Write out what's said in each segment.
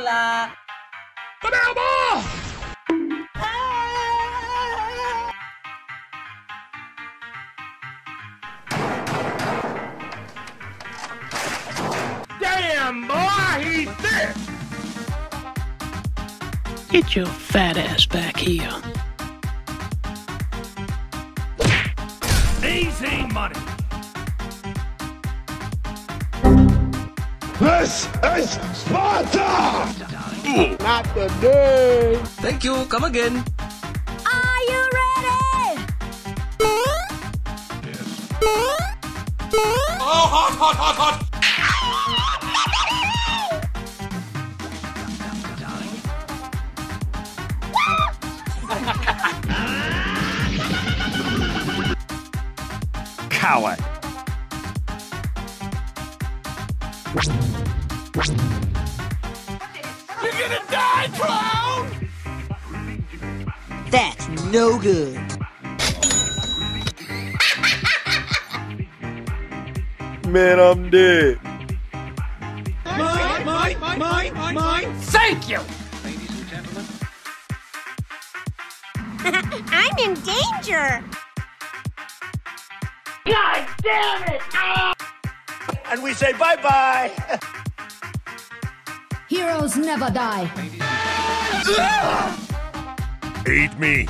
Hola. Damn, boy, he's there. Get your fat ass back here. Easy money. This is Sparta! Not today. Thank you. Come again. Are you ready? Oh, hot, hot, hot, hot. Coward. You're gonna die, clown! That's no good. Man, I'm dead. Mine, mine, mine, mine, mine. Thank you. Ladies and gentlemen. I'm in danger. God damn it! Ah! And we say bye bye. Heroes never die. Eat me.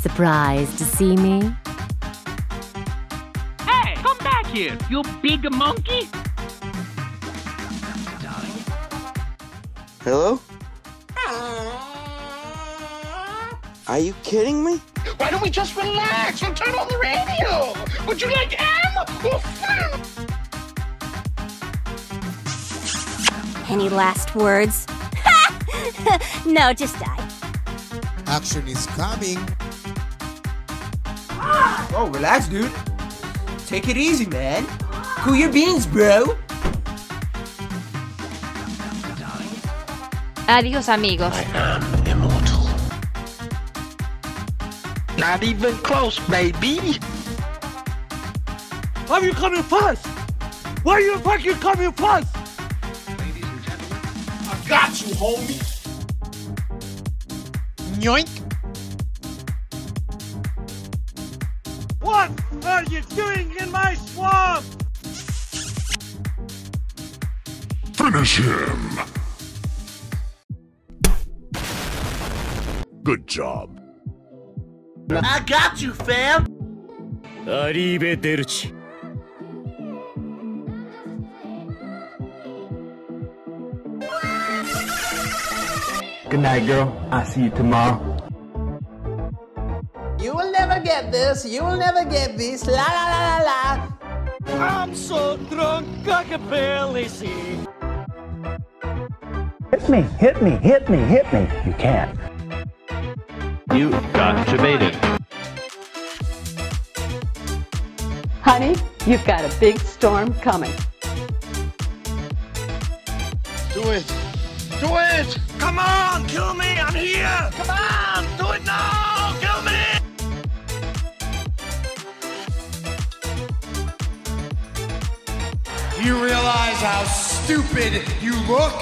Surprised to see me? Hey, come back here, you big monkey! Hello? Are you kidding me? Why don't we just relax and turn on the radio? Would you like M or fruit? Any last words? no, just die. Action is coming. Ah! Oh, relax, dude. Take it easy, man. Cool your beans, bro. Adiós amigos. Not even close, baby! Why are you coming first? Why are you fucking coming first? Ladies and gentlemen, I got you, homie. Yoink. What are you doing in my swamp? Finish him. Good job. I got you, fam. Arrivederci. Good night, girl. I'll see you tomorrow. You will never get this. You will never get this. La la la la la. I'm so drunk I can barely see. Hit me, hit me, hit me, hit me. You can't. You got debated. Honey, you've got a big storm coming. Do it. Do it. Come on, kill me. I'm here. Come on, do it now. Kill me. You realize how stupid you look?